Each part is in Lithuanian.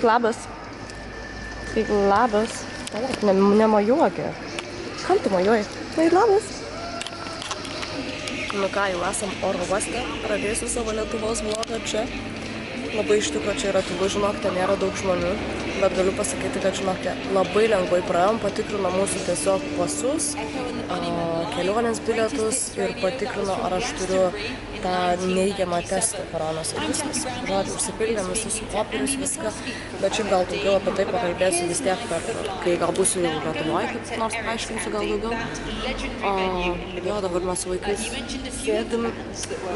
Sakyk labas. Sakyk labas. Palauk, ne, nemojuoki. Kam tu mojuoji? Tai labas. Nu ką, jau esam oro uoste. Pradėsiu savo Lietuvos vlogą čia. Labai iš tikrųjų čia yra tylu, žinokite, nėra daug žmonių, bet galiu pasakyti, kad žinokite, labai lengvai praėjom, patikrino mūsų tiesiog pasus, kelionės bilietus ir patikrino, ar aš turiu tą neigiamą testą koronos ir viskas. Žodžiu, užsipildėm visus popierius, viską, bet šiaip gal daugiau apie tai pakalbėsiu vis tiek, per, kai gal būsiu jau Lietuvoje, kaip nors paaiškinsiu gal daugiau. O, jo, dabar mes su vaikais sėdim,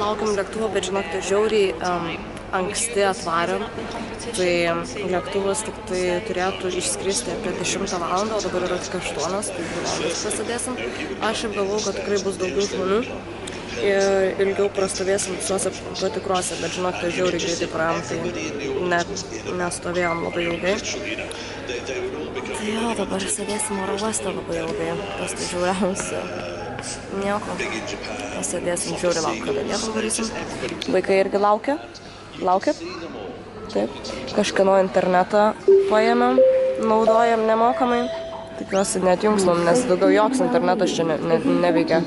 laukiam lėktuvo, bet žinokite, žiauriai um, anksti atvarėm, tai lėktuvas tik tai turėtų išskristi apie 10 val. o dabar yra tik 8, tai 2 valandas pasidėsim. Aš šiaip galvau, kad tikrai bus daugiau žmonių ir ilgiau prastovėsim visose patikrose, bet žinokite, žiauriai greitai praėjom, tai net nestovėjom labai ilgai. Tai jo, dabar sėdėsim oro uoste labai ilgai, tas tai žiauriausia. Nieko. Pasėdėsim žiauriai lauk, kada lietuvą varysim. Vaikai irgi laukia. Laukit? Taip. Kažkieno internetą paėmėm, naudojam nemokamai. Tikiuosi net jums nes daugiau joks internetas čia ne, ne, neveikia.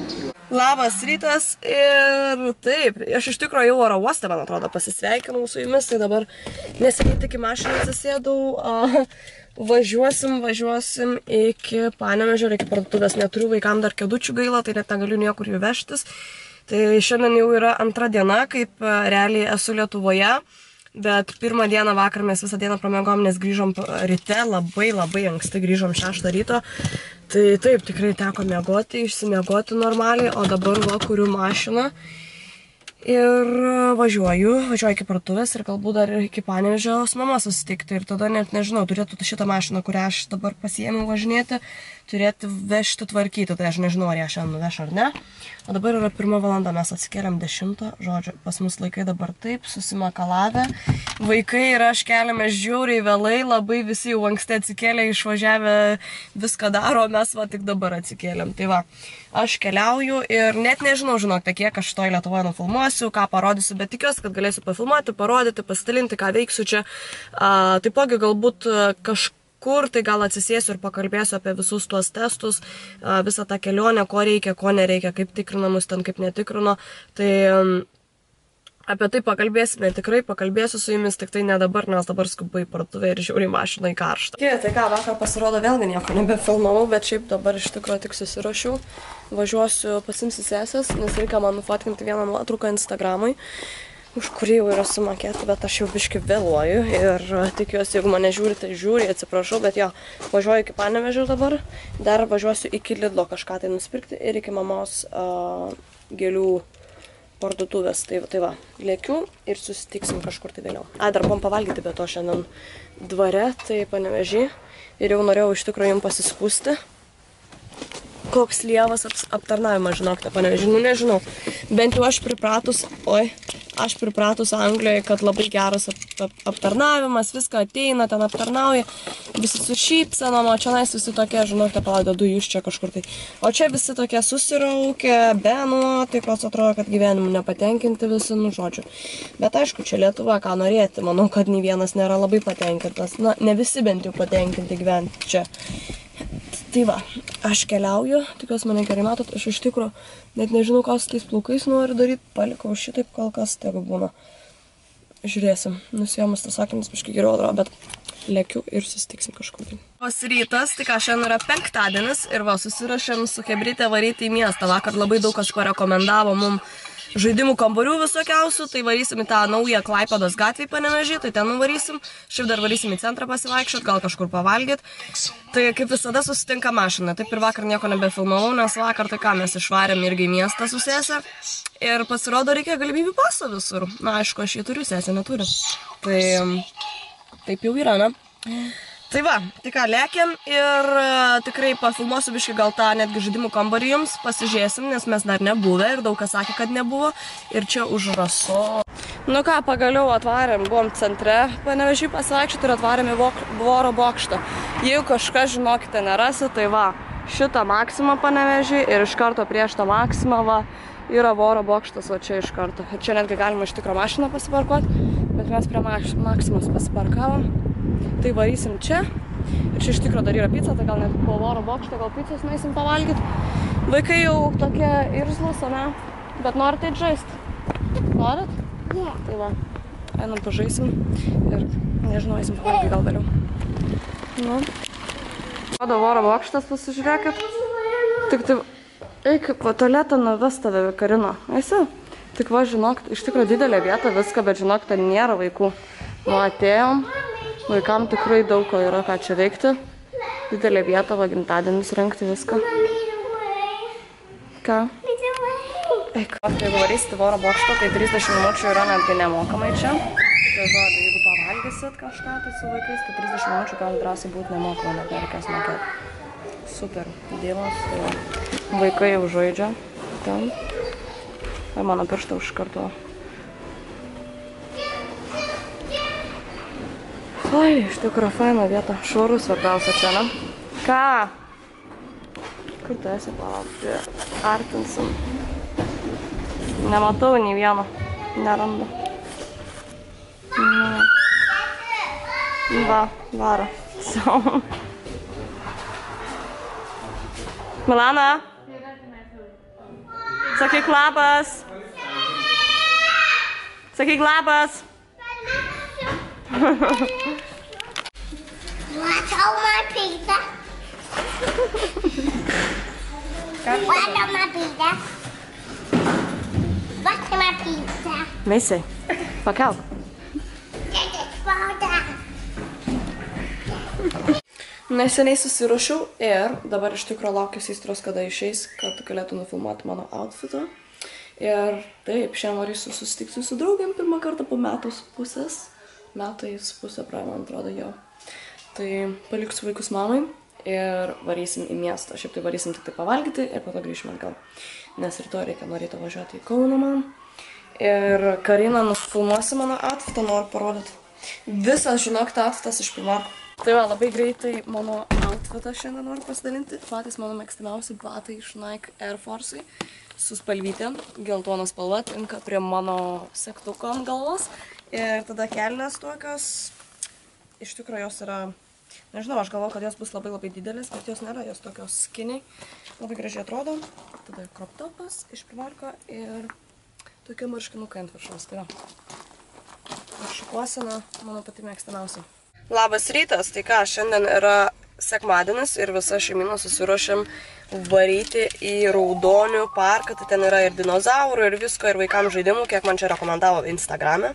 Labas rytas ir taip, aš iš tikrųjų jau oro uoste, man atrodo, pasisveikinau su jumis, tai dabar neseniai tik į mašiną atsisėdau, a, važiuosim, važiuosim iki Panevežio, iki parduotuvės, neturiu vaikam dar kėdučių gaila, tai net negaliu niekur jų vežtis. Tai šiandien jau yra antra diena, kaip a, realiai esu Lietuvoje. Bet pirmą dieną vakar mes visą dieną pramėgom, nes grįžom ryte, labai labai anksti grįžom 6 ryto. Tai taip, tikrai teko miegoti, išsimiegoti normaliai, o dabar va kuriu mašiną. Ir važiuoju, važiuoju iki parduotuvės ir galbūt dar iki panevežio su mama susitikti. Ir tada net nežinau, turėtų šitą mašiną, kurią aš dabar pasiėmiau važinėti, turėti vežti tvarkyti. Tai aš nežinau, ar ją šiandien nuveš ar ne. O dabar yra pirma valanda, mes atsikėlėm dešimtą, žodžiu, pas mus laikai dabar taip, susimakalavę. Vaikai ir aš keliame žiauriai vėlai, labai visi jau anksti atsikėlė, išvažiavę, viską daro, mes va tik dabar atsikėlėm. Tai va, aš keliauju ir net nežinau, žinokite, kiek aš toj Lietuvoje nufilmuosiu, ką parodysiu, bet tikiuosi, kad galėsiu pafilmuoti, parodyti, pasidalinti, ką veiksiu čia. A, taipogi galbūt kažkas kur, tai gal atsisėsiu ir pakalbėsiu apie visus tuos testus, visą tą kelionę, ko reikia, ko nereikia, kaip tikrinamus ten, kaip netikrino. Tai apie tai pakalbėsime, tikrai pakalbėsiu su jumis, tik tai ne dabar, nes dabar skubai parduotuvė ir žiūri mašiną į karštą. Gerai, tai ką, vakar pasirodo vėlgi nieko nebefilmavau, bet šiaip dabar iš tikrųjų tik susirašiau. Važiuosiu pasimsi sesės, nes reikia man nufotkinti vieną nuotrauką Instagramui už kurį jau yra sumokėta, bet aš jau biškai vėluoju ir tikiuosi, jeigu mane žiūri, tai žiūri, atsiprašau, bet jo, važiuoju iki Panevežio dabar, dar važiuosiu iki Lidlo kažką tai nusipirkti ir iki mamos uh, gėlių parduotuvės, tai, tai va, lėkiu ir susitiksim kažkur tai vėliau. A, dar buvom pavalgyti, bet to šiandien dvare, tai Panevežį ir jau norėjau iš tikrųjų jums pasiskūsti koks lievas aptarnavimas, žinokite, panevežį, nu nežinau. Bent jau aš pripratus, oi, aš pripratus Anglijoje, kad labai geras ap, ap, aptarnavimas, viską ateina, ten aptarnauja, visi su šypsenom, o čia nais visi tokie, žinokite, palaudę, jūs čia kažkur tai. O čia visi tokie susiraukę, be nuotaikos, atrodo, kad gyvenimu nepatenkinti visi, nu žodžiu. Bet aišku, čia Lietuva, ką norėti, manau, kad nei vienas nėra labai patenkintas, na, ne visi bent jau patenkinti gyventi čia. Tai va, aš keliauju, tikiuosi mane gerai matot, aš iš tikrųjų net nežinau, ką su tais plaukais noriu daryti, palikau šitaip kol kas, tegu būna. Žiūrėsim, nusijėmus tas sakinis, biškai geriau atrodo, bet lėkiu ir susitiksim kažkur. Vos rytas, tai ką šiandien yra penktadienis ir va, susirašėm su Hebrytė varyti į miestą. Vakar labai daug kas parekomendavo mums žaidimų kambarių visokiausių, tai varysim į tą naują Klaipados gatvį panevežį, tai ten nuvarysim, šiaip dar varysim į centrą pasivaikščiot, gal kažkur pavalgyt. Tai kaip visada susitinka mašina, taip ir vakar nieko nebefilmavau, nes vakar tai ką mes išvarėm irgi į miestą susėsę ir pasirodo reikia galimybių paso visur. Na, aišku, aš jį turiu, sesė neturi. Tai taip jau yra, ne? Tai va, tai ką, lėkiam ir uh, tikrai pafilmuosiu biškai gal tą netgi žaidimų kambarį jums, pasižiūrėsim, nes mes dar nebuvę ir daug kas sakė, kad nebuvo. Ir čia už raso. Nu ką, pagaliau atvarėm, buvom centre, panevežį pasivaikščioti ir atvarėm į Voro bokštą. Jeigu kažkas, žinokite, nerasi, tai va, šitą maksimą panevežį ir iš karto prieš tą maksimą va, yra Voro bokštas, o čia iš karto. Čia netgi galima iš tikro mašiną pasiparkuoti, bet mes prie maksimos pasiparkavom. Tai varysim čia. Ir čia iš tikrųjų dar yra pica, tai gal net po varo bokštą, gal picos nueisim pavalgyti. Vaikai jau tokie irzlus, ne? Bet norite žaisti? Norit? Ne. Tai va, einam pažaisim ir nežinau, eisim pavalgyti gal vėliau. Nu. Rodo voro bokštas, pasižiūrėkit. Tik tai, eik po tualetą nuves tave Karina. Eisi? Tik va, žinok, iš tikrųjų didelė vieta viską, bet žinok, ten nėra vaikų. Nu, atėjom, vaikam tikrai daug ko yra ką čia veikti. Didelė vieta, va, gimtadienis rengti viską. Ką? Eik. Jeigu varysit į voro bokštą, tai 30 minučių yra netgi nemokamai čia. Tai žodžiu, jeigu pavalgysit kažką tai su vaikais, tai 30 minučių gali drąsiai būti nemokamai, net nereikės mokėti. Super, dėmas. Tai va. vaikai jau žaidžia ten. Ai, mano pirštą užkarto. Oi, iš tikrųjų faina vieta. Švarus svarbiausia čia, ne? Ką? Kur tu esi palaukti? Artinsim. Nematau nei vieno. Nerandu. Ne. Va, varo. Sau. Milana? Sakyk labas. Sakyk labas. Matau man pizza. Matau man pizza. Matau man pizza. Meisai, pakelk. Neseniai susiruošiau ir dabar iš tikrųjų laukiu įstros, kada išeis, kad galėtų nufilmuoti mano outfitą. Ir taip, šiandien varysiu susitikti su draugiam pirmą kartą po metų su pusės. Metais pusę praėjo, man atrodo, jo. Tai paliksiu vaikus mamai ir varysim į miestą. Šiaip tai varysim tik tai pavalgyti ir po to grįšime atgal. Nes rytoj reikia nuo ryto važiuoti į Kauną man. Ir Karina nufilmuosi mano outfitą, noriu parodyti. Visas, žinok, tą outfitas iš Primarko. Tai va, labai greitai mano outfitą šiandien noriu pasidalinti. Patys mano mėgstamiausi batai iš Nike Air Force'ai su spalvytėm. Geltona spalva tinka prie mano sektuko ant galvos. Ir tada kelnes tokios. Iš tikrųjų jos yra, nežinau, aš galvoju, kad jos bus labai labai didelės, bet jos nėra, jos tokios skiniai. Labai gražiai atrodo. Tada crop topas iš Primarko ir tokie marškinukai ant viršaus. Tai va. Šukuosena mano pati mėgstamiausia. Labas rytas, tai ką, šiandien yra sekmadienis ir visa šeimina susiruošėm varyti į Raudonių parką, tai ten yra ir dinozaurų, ir visko, ir vaikams žaidimų, kiek man čia rekomendavo Instagrame.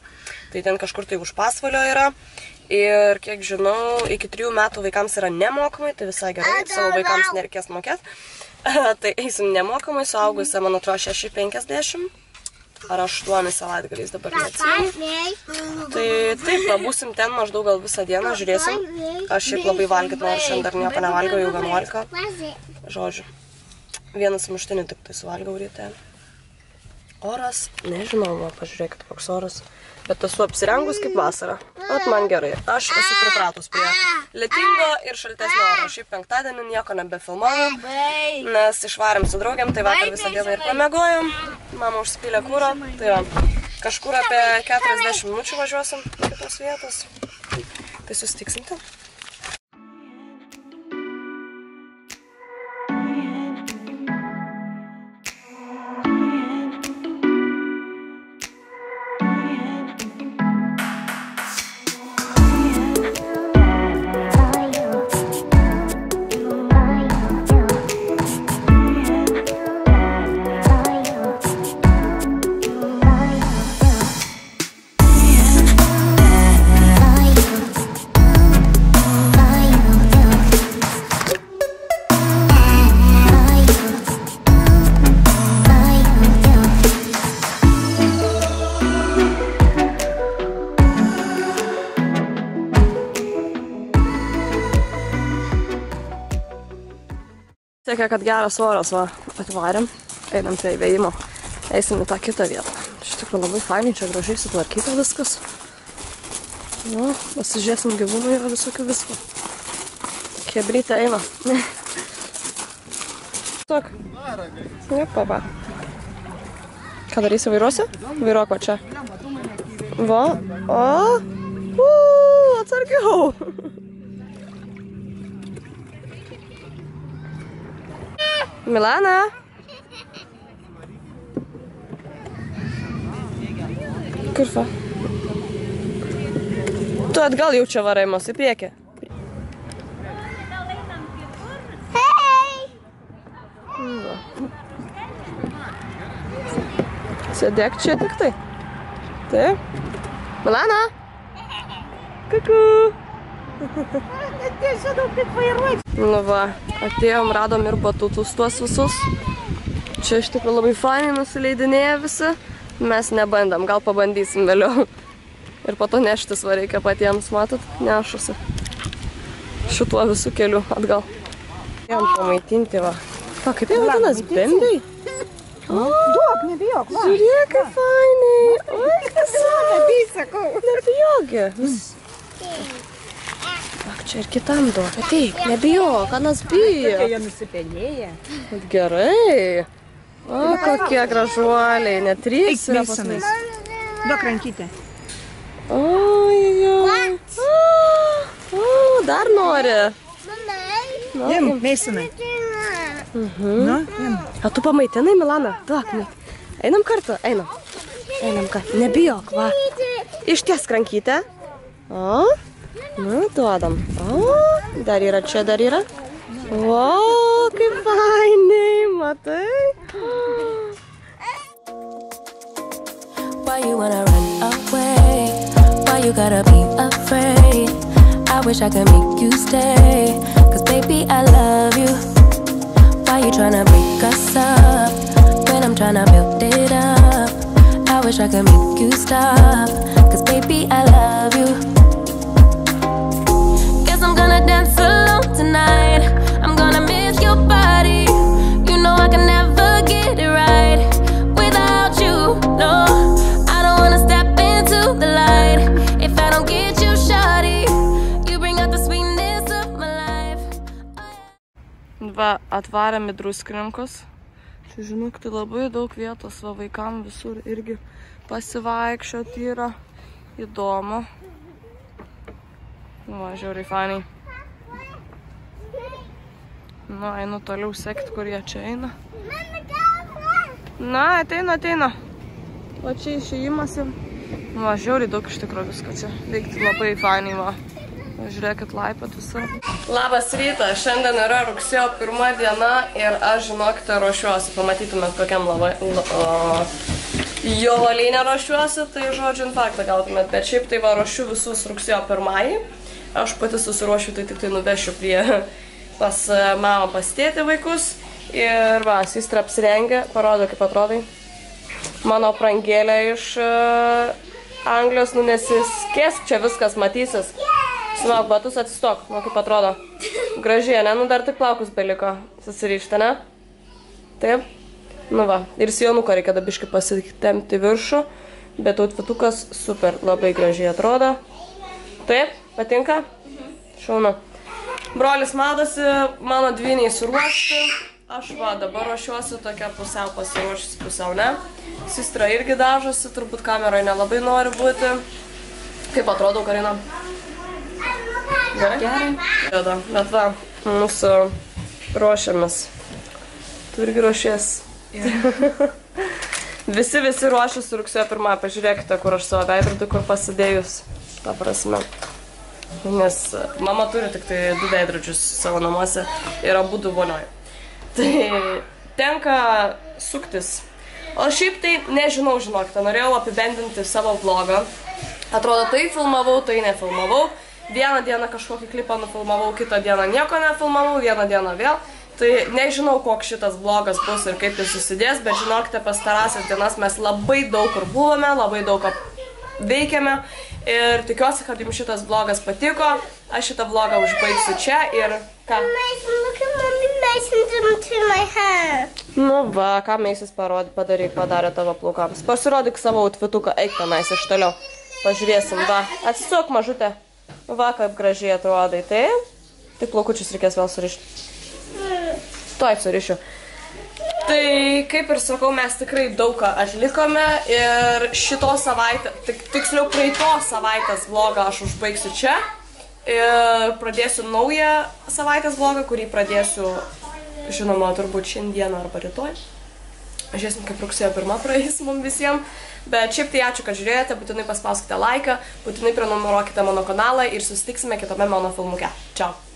Tai ten kažkur tai už pasvalio yra. Ir kiek žinau, iki trijų metų vaikams yra nemokamai, tai visai gerai, savo vaikams nereikės mokėti. tai eisim nemokamai, suaugusia, man atrodo, 6,50 ar 8 savaitgaliais dabar neatsimenu. Tai taip, pabūsim ten maždaug gal visą dieną, žiūrėsim. Aš šiaip labai valgyti noriu, šiandien dar nieko nevalgiau, jau 11. Žodžiu, vienas muštinį tik tai suvalgiau ryte. Oras, nežinau, va, pažiūrėkit, koks oras. Bet esu apsirengus kaip vasara. At man gerai. Aš esu pripratus prie lietingo ir šaltesnio oro. Šiaip penktadienį nieko nebefilmavau, nes išvarėm su draugiam, tai vakar visą dieną ir pamegojom. Mama užspylė kūro. Tai va, kažkur apie 40 minučių važiuosim į kitos vietos. Tai susitiksim ten. Siekia, kad geras oras, va, atvarėm, einam prie įvėjimo, eisim į tą kitą vietą. Iš tikrųjų labai fainai, čia gražiai sutvarkyta viskas. Nu, pasižiūrėsim gyvūnų, yra visokių visko. Kebrytė eina. Tok. Ne, papa. Ką darysi, vairuosi? Vairuok va čia. Va. O. Uuu, atsargiau. Milana. Kurva. Tu atgal jau čia varai mus į priekį. Hey! Sėdėk čia tik tai. Taip. Milana. Kuku. Nežinau, kaip vairuoti. Nu va, atėjom, radom ir batutus tuos visus. Čia iš tikrųjų labai fainai nusileidinėja visi. Mes nebandam, gal pabandysim vėliau. Ir po to neštis va reikia patiems, matot, nešusi. Šituo visų keliu atgal. Jam pamaitinti va. Va, kaip jau vadinas, bembiai? Duok, nebijok, va. Žiūrėk, kaip fainai. Oi, kas Nebijok, sakau. Nebijogi. Čia ir kitam duok. Ateik, nebijok, anas bijo. Jie nusipenėję. Gerai. O, kokie gražuoliai, net trys yra pas mus. Duok rankytę. Oi, jau. O, dar nori. Nu, Jim, Masonai. Nu, jim. O tu pamaitinai, Milana? Duok, mait. Einam kartu, einam. Einam kartu. Nebijok, va. Išties rankytę. O, dar yra čia, dar yra. O, kaip fainai, matai. Why you wanna run away? Why you gotta be afraid? I wish I could make you stay. Cause baby, I love you. Why you tryna break us up? When I'm tryna build it up. I wish I could make you stop. Cause baby, I love you. Va, atvarėm į druskininkus. Čia žinok, tai labai daug vietos va vaikam visur irgi pasivaikščioti yra įdomu. Va, žiauriai fainai. Nu, einu toliau sekti, kur jie čia eina. Na, ateina, ateina. Va čia išėjimas ir... Va, žiauriai daug iš tikrųjų visko čia. Veikti labai fainai, va. Žiūrėkit, laipet visur. Labas rytas, šiandien yra rugsėjo pirma diena ir aš, žinokite, ruošiuosi. Pamatytumėt, kokiam labai... La, jo valynė ruošiuosi, tai žodžiu infarktą gautumėt. Bet šiaip tai va ruošiu visus rugsėjo pirmąjį. Aš pati susiruošiu, tai tik tai nuvešiu prie pas e, mamą pastėti vaikus. Ir va, sistra apsirengė, parodo, kaip atrodai. Mano prangėlė iš uh, Anglijos, nu nesiskėsk, čia viskas matysis. Smauk, batus atsistok, nu kaip atrodo. Gražiai, ne? Nu dar tik plaukus beliko susirišti, ne? Taip. Nu va, ir sijonuką reikia dabiškai pasitemti viršų, bet outfitukas super, labai gražiai atrodo. Taip, patinka? Šaunu. Brolis madosi, mano dviniai suruošti. Aš va, dabar ruošiuosi tokia pusiau pasiruošusi, pusiau ne. Sistra irgi dažosi, turbūt kameroje nelabai nori būti. Kaip atrodo, Karina? Gerai? Gerai. Gerai. Bet va, mūsų ruošiamės. Tu irgi ruošies. visi, visi ruošiasi rugsėjo pirmą. Pažiūrėkite, kur aš savo veidrodį, kur pasidėjus. Ta prasme. Nes mama turi tik tai du veidrodžius savo namuose ir abu du vonioje. Tai tenka suktis. O šiaip tai nežinau, žinokite, norėjau apibendinti savo vlogą. Atrodo, tai filmavau, tai nefilmavau. Vieną dieną kažkokį klipą nufilmavau, kitą dieną nieko nefilmavau, vieną dieną vėl. Tai nežinau, koks šitas vlogas bus ir kaip jis susidės, bet žinokite, pastarąsias dienas mes labai daug kur buvome, labai daug ką veikėme. Ir tikiuosi, kad jums šitas vlogas patiko. Aš šitą vlogą užbaigsiu čia ir ką? Nu va, ką Meisis padaryk, padarė tavo plaukams. Pasirodyk savo outfituką, eik tenais iš toliau. Pažiūrėsim, va. Atsisuk mažutė. Va, kaip gražiai atrodai, tai. Tik plaukučius reikės vėl surišti. Tuoj surišiu. Tai kaip ir sakau, mes tikrai daug ką atlikome ir šitos savaitės, tik, tiksliau praeitos savaitės vlogą aš užbaigsiu čia. Ir pradėsiu naują savaitės vlogą, kurį pradėsiu, žinoma, turbūt šiandieną arba rytoj. Žiūrėsim, kaip rugsėjo pirmą praeis mums visiems. Bet šiaip tai ačiū, kad žiūrėjote, būtinai paspauskite laiką, būtinai prenumeruokite mano kanalą ir susitiksime kitame mano filmuke. Čiau.